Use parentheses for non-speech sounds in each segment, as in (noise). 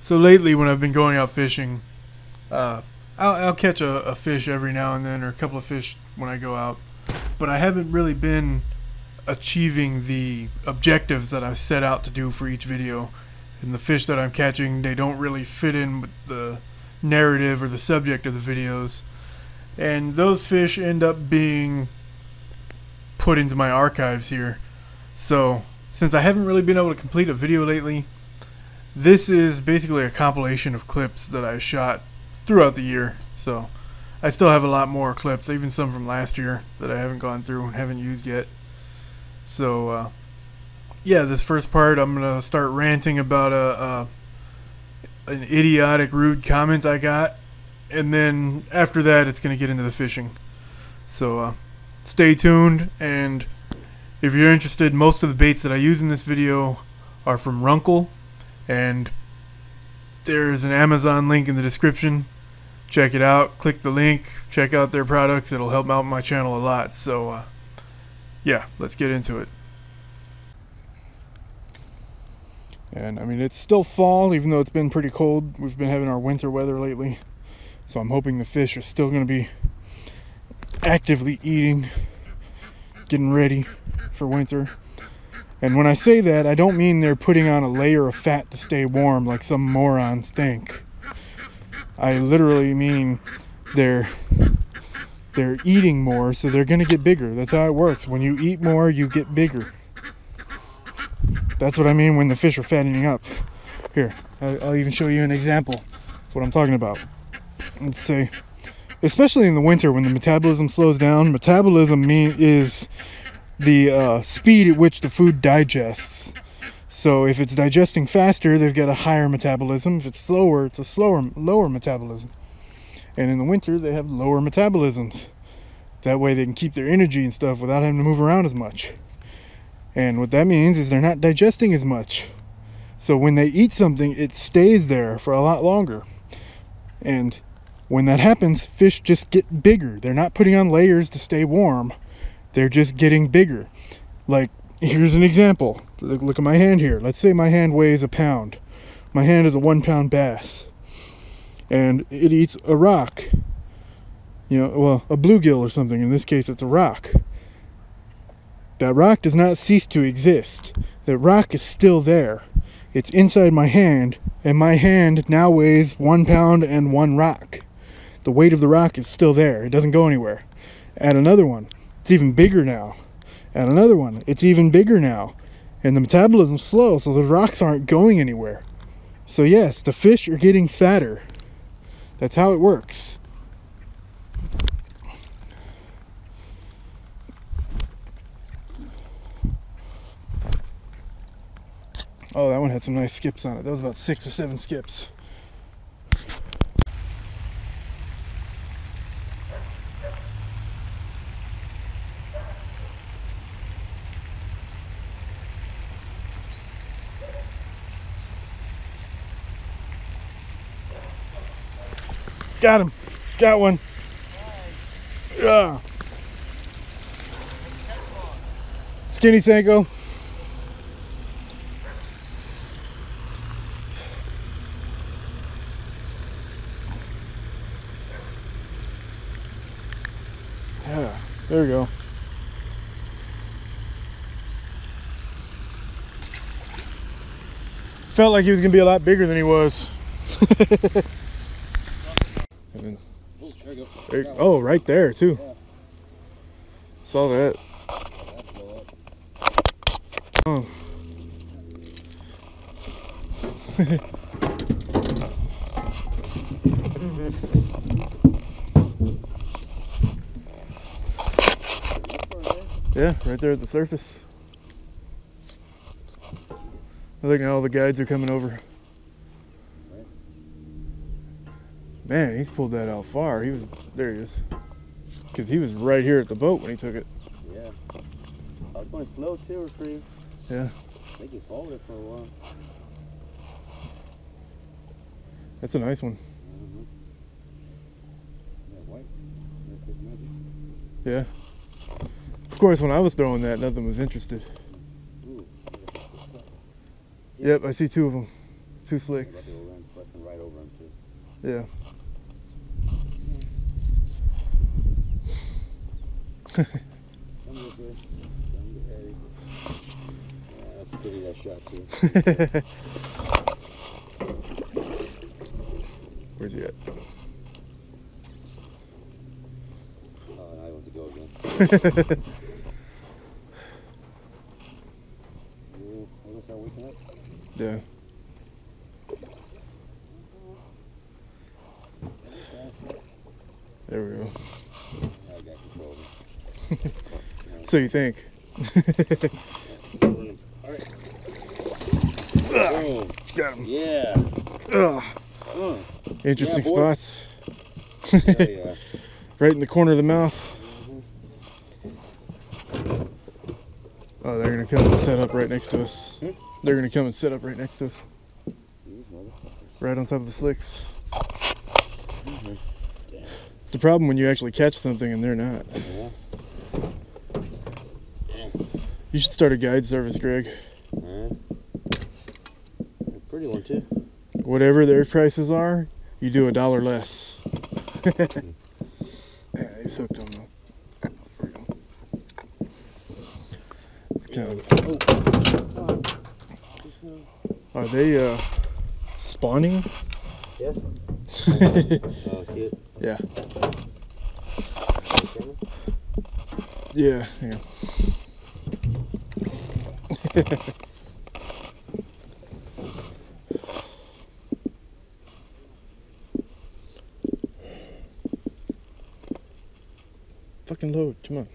So lately, when I've been going out fishing, uh, I'll, I'll catch a, a fish every now and then, or a couple of fish when I go out. But I haven't really been achieving the objectives that I've set out to do for each video. And the fish that I'm catching, they don't really fit in with the narrative or the subject of the videos. And those fish end up being put into my archives here. So, since I haven't really been able to complete a video lately, this is basically a compilation of clips that I shot throughout the year. So, I still have a lot more clips, even some from last year that I haven't gone through and haven't used yet. So, uh, yeah, this first part, I'm gonna start ranting about a, a an idiotic, rude comment I got, and then after that, it's gonna get into the fishing. So, uh, stay tuned, and if you're interested, most of the baits that I use in this video are from RUNCL, and there's an Amazon link in the description. Check it out. Click the link. Check out their products. It'll help out my channel a lot. So, uh, yeah, let's get into it. And I mean, it's still fall, even though it's been pretty cold. We've been having our winter weather lately. So I'm hoping the fish are still going to be actively eating, getting ready for winter. And when I say that, I don't mean they're putting on a layer of fat to stay warm like some morons think. I literally mean they're they're eating more, so they're going to get bigger. That's how it works. When you eat more, you get bigger. That's what I mean when the fish are fattening up. Here, I'll even show you an example of what I'm talking about. Let's say, especially in the winter when the metabolism slows down, metabolism mean is the uh, speed at which the food digests. So if it's digesting faster, they've got a higher metabolism. If it's slower, it's a slower, lower metabolism. And in the winter, they have lower metabolisms. That way, they can keep their energy and stuff without having to move around as much. And what that means is they're not digesting as much. So when they eat something, it stays there for a lot longer. And when that happens, fish just get bigger. They're not putting on layers to stay warm. They're just getting bigger. Like, here's an example. Look at my hand here. Let's say my hand weighs a pound. My hand is a one pound bass. And it eats a rock. You know, well, a bluegill or something. In this case, it's a rock. That rock does not cease to exist. That rock is still there. It's inside my hand, and my hand now weighs one pound and one rock. The weight of the rock is still there. It doesn't go anywhere. Add another one. It's even bigger now. And another one. It's even bigger now. And the metabolism's slow, so the rocks aren't going anywhere. So, yes, the fish are getting fatter. That's how it works. Oh, that one had some nice skips on it. That was about six or seven skips. Got him. Got one. Yeah. Skinny Senko. Yeah, there we go. Felt like he was gonna be a lot bigger than he was. (laughs) Oh, there you go. oh, right there too. Yeah. Saw that. Oh. (laughs) Yeah, right there at the surface. I think all the guides are coming over. Man, he's pulled that out far. He was there. He is. Because he was right here at the boat when he took it. Yeah. I was going slow too, retrieve. Yeah, I think he followed it for a while. that's a nice one. Mm-hmm. Yeah, white. That's his magic. Yeah. Of course, when I was throwing that, nothing was interested. Ooh. look at this, it's up. Yep, I see two of them. Two slicks. Yeah. Come here, bro. Don't get heavy. Yeah, that's pretty that shot too. Where's he at? Oh, I want to go again. Ooh, I guess I'm waking up. Yeah. There we go. I got control of So you think? Got him. Yeah. Ugh. Uh, Interesting Yeah, spots. yeah, yeah. (laughs) right in the corner of the mouth. Oh, they're gonna come and set up right next to us. Hmm? They're gonna come and set up right next to us, right on top of the slicks. Mhm. It's the problem when you actually catch something and they're not. Yeah. You should start a guide service, Greg. Alright. A pretty one too. Whatever their prices are, you do a dollar less. (laughs) yeah, he's hooked on the. It's kind of. Are they uh, spawning? Yeah. yeah. (laughs) Oh, see it? Yeah. Camera? Yeah. (laughs) Fucking load. Come on.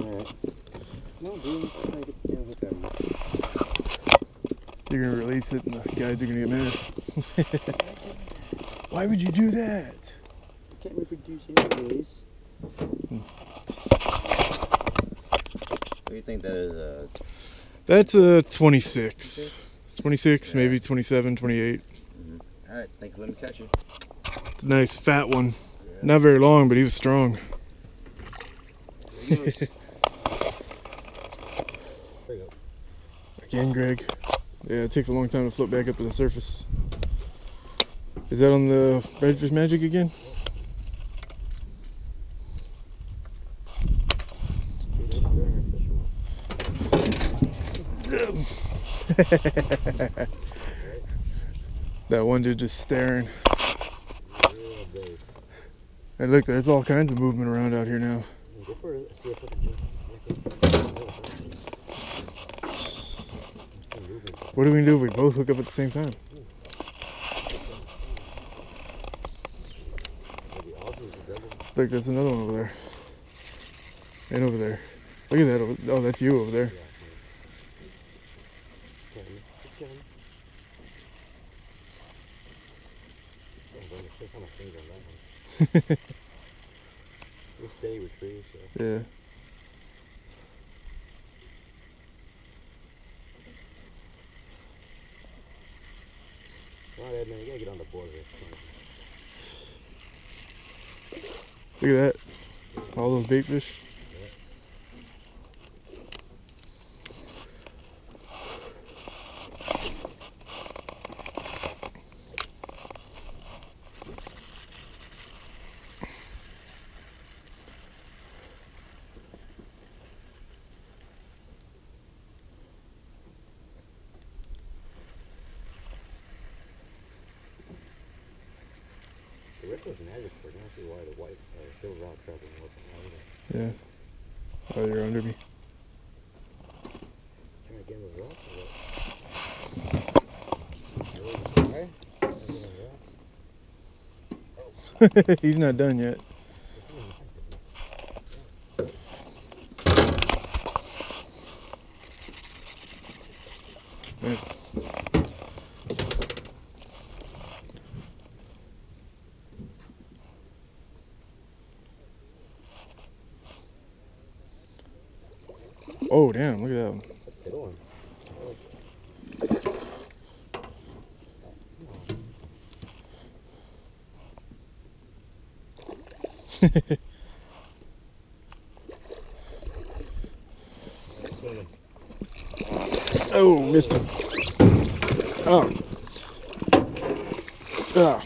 Alright. (laughs) No, dude. I'm trying to get the damn hook out of you. You're gonna release it and the guides are gonna get mad. (laughs) Why would you do that? I can't. What do you think that is? Uh, That's a 26. 26, maybe 27, 28. Alright, thanks for letting me catch you. It's a nice fat one. Not very long, but he was strong. There he goes. (laughs) Again, Greg. Yeah, it takes a long time to float back up to the surface. Is that on the redfish magic again? That one dude just staring. And look, there's all kinds of movement around out here now. What do we do if we both hook up at the same time? Look, there's another one over there. And over there. Look at that. Oh, that's you over there. It's steady retrieve, so. Yeah. Alright, man, you gotta get on the board here. Look at that. All those bait fish. Was magic for it. I see why the white uh, silver rock trout didn't work out either. Yeah. Oh, you're under me. Trying to get those rocks or what? Alright. Trying to get those rocks. He's not done yet. Man. Oh damn! Look at that one. Good one. (laughs) Oh, missed him. Oh. Ah.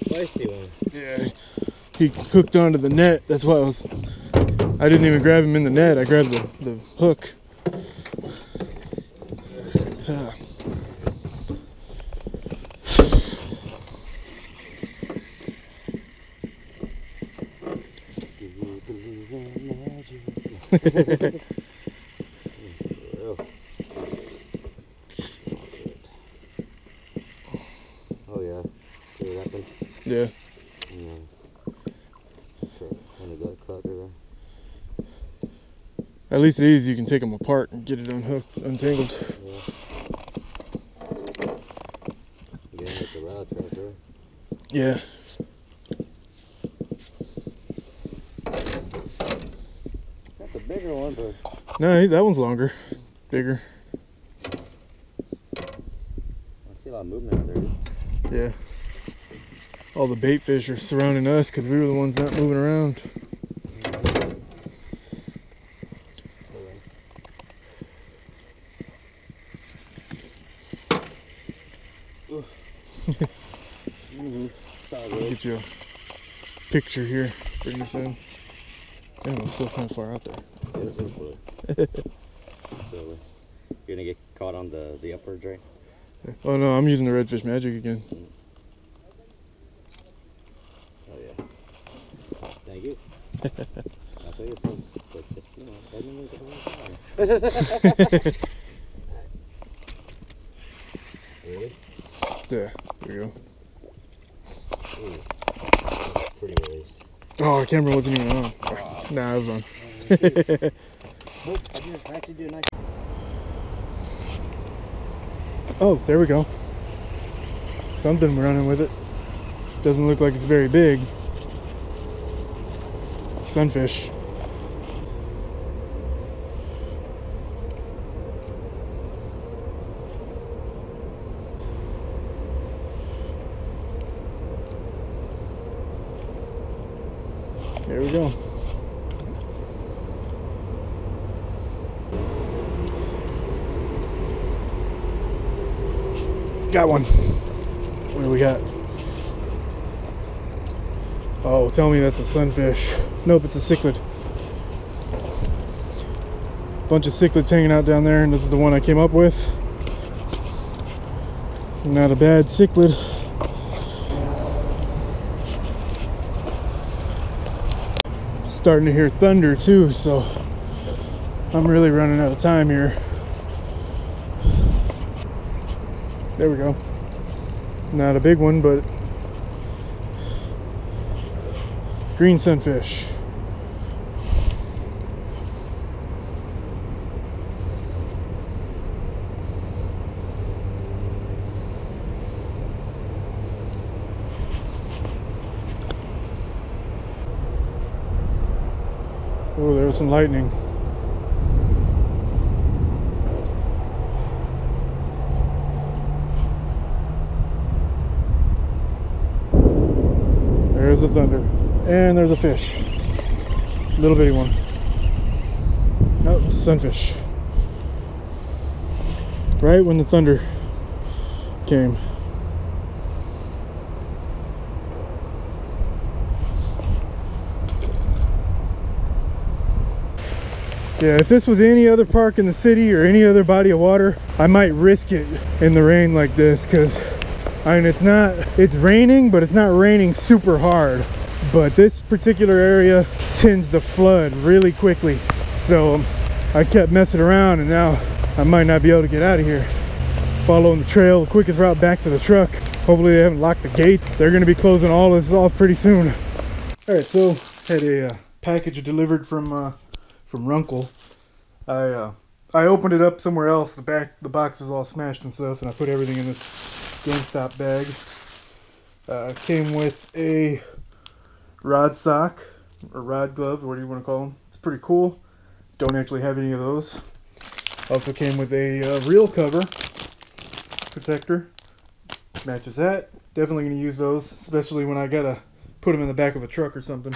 Spicy one. Yeah. He hooked onto the net. That's why I was. I didn't even grab him in the net. I grabbed the, the hook. Ah. Do you believe in magic? Oh. Yeah. See what happened? Yeah. Yeah. Sure. When it got caught there. At least it is. You can take them apart and get it unhooked, untangled. Yeah. Again with the rod. Yeah. That's a bigger one, but No, that one's longer, bigger. I see a lot of movement out there. Yeah. All the bait fish are surrounding us because we were the ones not moving around. Mm-hmm. (laughs) Solid I'll wood. get you a picture here pretty soon. Damn, I'm still kind of far out there. Yeah, that's good for it. So, You're gonna get caught on the the upper drain. Oh no, I'm using the redfish magic again. Oh yeah. Thank you. (laughs) I'll tell you folks, but just you know, let me look at the whole time. (laughs) Really? Yeah, there you Ooh. That's pretty release. go. Oh, the camera wasn't even on. Nah, it was on. (laughs) Oh, there we go. Something running with it. Doesn't look like it's very big. Sunfish. There we go. Got one. What do we got? Oh, tell me that's a sunfish. Nope, it's a cichlid. Bunch of cichlids hanging out down there, and this is the one I came up with. Not a bad cichlid. Starting to hear thunder too, so I'm really running out of time here. There we go. Not a big one, but green sunfish. Oh, there was some lightning. There's the thunder. And there's a fish. Little bitty one. Oh, it's a sunfish. Right when the thunder came. Yeah, if this was any other park in the city or any other body of water, I might risk it in the rain like this because I mean it's not it's raining, but it's not raining super hard. But this particular area tends to flood really quickly. So I kept messing around and now I might not be able to get out of here. Following the trail, the quickest route back to the truck. Hopefully they haven't locked the gate. They're gonna be closing all this off pretty soon. All right, so had a uh, package delivered from uh, from RUNCL. I uh, I opened it up somewhere else. The back the box is all smashed and stuff, and I put everything in this GameStop bag. Uh, came with a rod sock or rod glove, what do you want to call them? It's pretty cool. Don't actually have any of those. Also came with a uh, reel cover protector. Matches that. Definitely gonna use those, especially when I gotta put them in the back of a truck or something.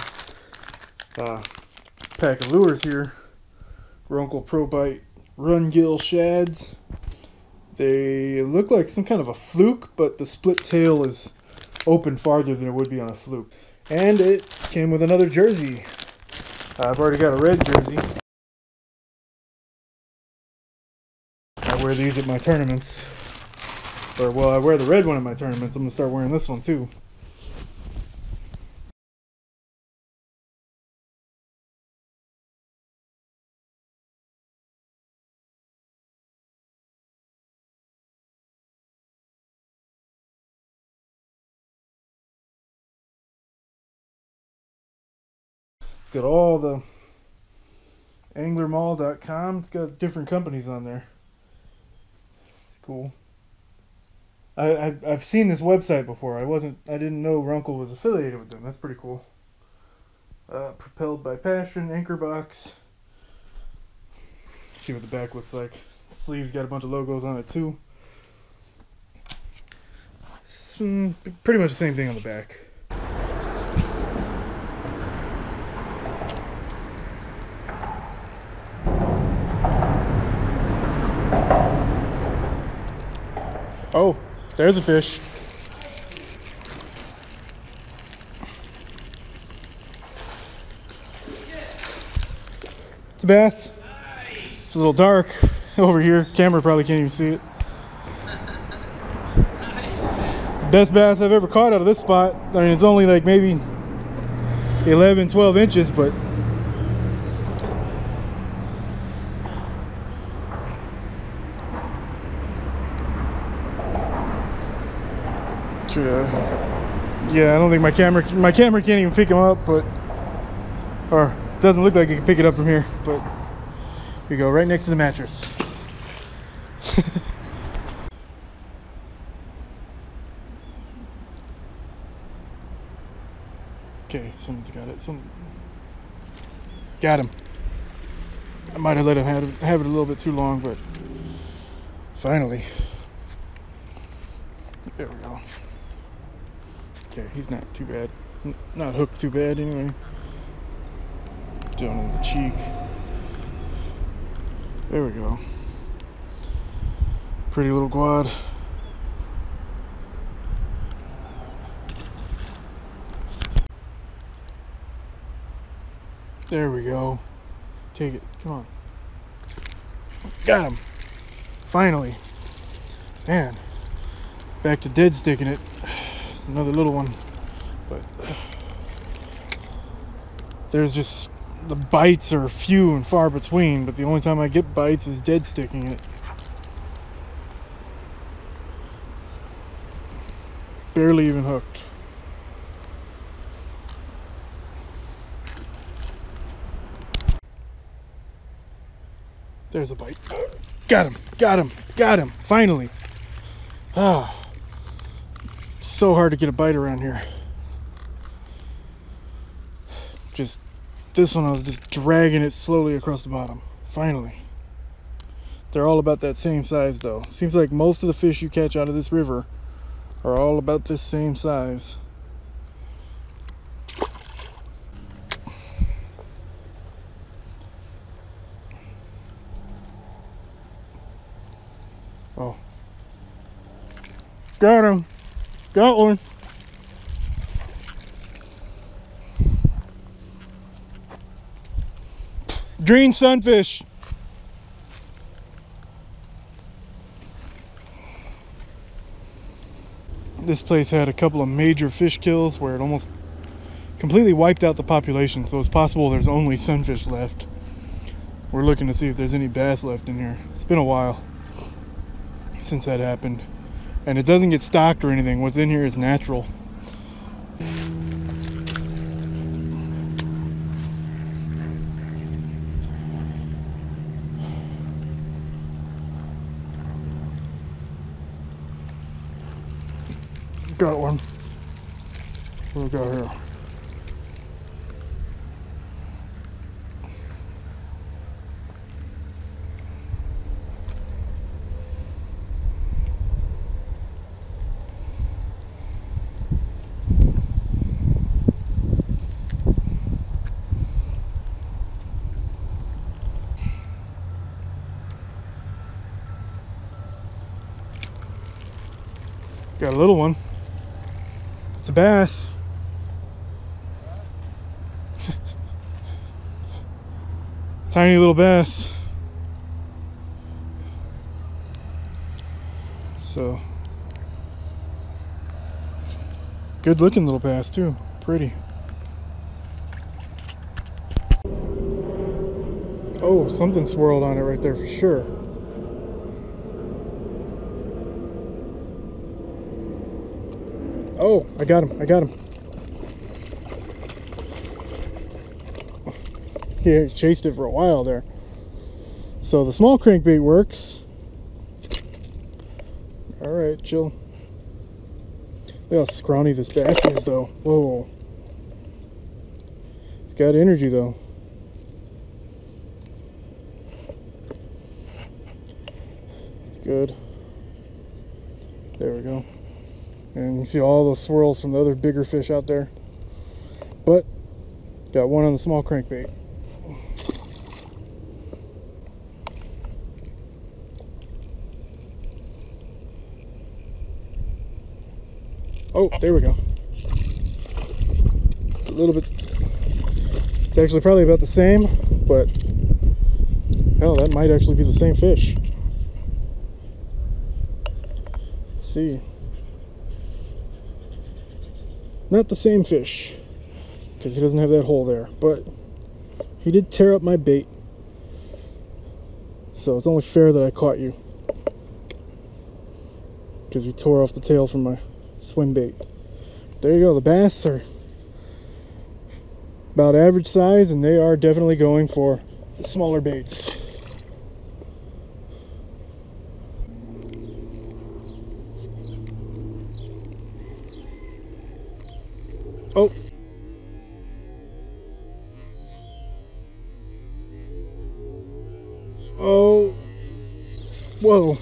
Uh, pack of lures here. RUNCL Pro Bite rungill shads. They look like some kind of a fluke, but the split tail is open farther than it would be on a fluke. And it came with another jersey. I've already got a red jersey. I wear these at my tournaments. Or, well, I wear the red one at my tournaments. I'm going to start wearing this one too. Got all the anglermall.com. It's got different companies on there. It's cool. I, I I've seen this website before. I wasn't I didn't know RUNCL was affiliated with them. That's pretty cool. Uh, propelled by passion, anchor box. See what the back looks like. Sleeves got a bunch of logos on it too. Mm, pretty much the same thing on the back. Oh, there's a fish. It's a bass. It's a little dark over here. Camera probably can't even see it. Best bass I've ever caught out of this spot. I mean, it's only like maybe 11, 12 inches, but Yeah, I don't think my camera my camera can't even pick him up, but or doesn't look like it can pick it up from here. But here you go, right next to the mattress. (laughs) okay, someone's got it. Some got him. I might have let him have have it a little bit too long, but finally. There we go. Okay, he's not too bad. N- Not hooked too bad anyway. Down in the cheek. There we go. Pretty little quad. There we go. Take it. Come on. Got him. Finally. Man. Back to dead sticking it another little one. But there's just the bites are few and far between but the only time i get bites is dead sticking it. Barely even hooked. There's a bite. (gasps) Got him got him got him finally. Ah so hard to get a bite around here. Just this one, I was just dragging it slowly across the bottom. Finally. They're all about that same size, though. Seems like most of the fish you catch out of this river are all about this same size. Oh. Got him. Got one. Green sunfish. This place had a couple of major fish kills where it almost completely wiped out the population, so it's possible there's only sunfish left. We're looking to see if there's any bass left in here. It's been a while since that happened and it doesn't get stocked or anything. What's in here is natural. Got a little one. It's a bass. (laughs) Tiny little bass. So, good looking little bass, too. Pretty. Oh, something swirled on it right there for sure. Oh, I got him. I got him. He chased it for a while there. So the small crankbait works. All right, chill. Look how scrawny this bass is, though. Whoa. It's got energy, though. It's good. There we go. You see all those swirls from the other bigger fish out there. But, got one on the small crankbait. Oh, there we go. A little bit. It's actually probably about the same, but hell, that might actually be the same fish. Let's see. Not the same fish, because he doesn't have that hole there, but he did tear up my bait. So it's only fair that I caught you. Because he tore off the tail from my swim bait. There you go. The bass are about average size and they are definitely going for the smaller baits. Oh. Oh. Whoa.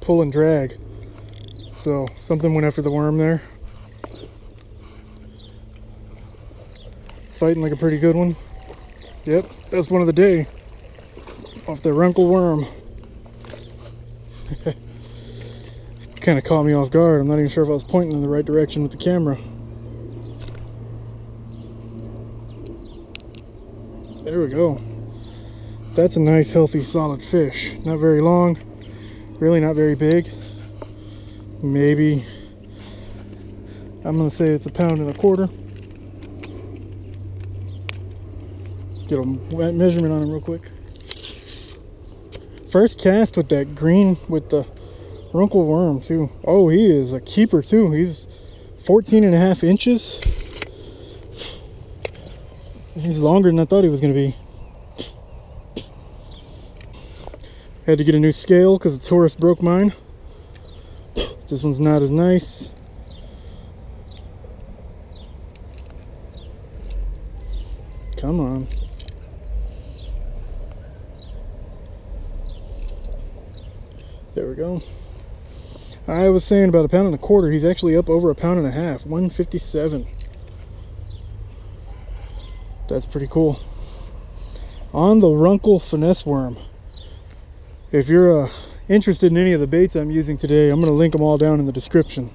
Pull and drag. So something went after the worm there. It's fighting like a pretty good one. Yep, that's one of the day. Off the RUNCL worm. (laughs) kind of caught me off guard. I'm not even sure if I was pointing in the right direction with the camera. There we go. Oh, that's a nice, healthy, solid fish. Not very long, really not very big. Maybe I'm gonna say it's a pound and a quarter. Get a measurement on him real quick. First cast with that green with the RUNCL worm too. Oh he is a keeper too. He's 14 and a half inches he's longer than I thought he was gonna be had to get a new scale because the Taurus broke mine this one's not as nice. Come on. There we go. I was saying about a pound and a quarter. He's actually up over a pound and a half. 157. That's pretty cool. On the RUNCL Finesse Worm. If you're a interested in any of the baits I'm using today, I'm going to link them all down in the description.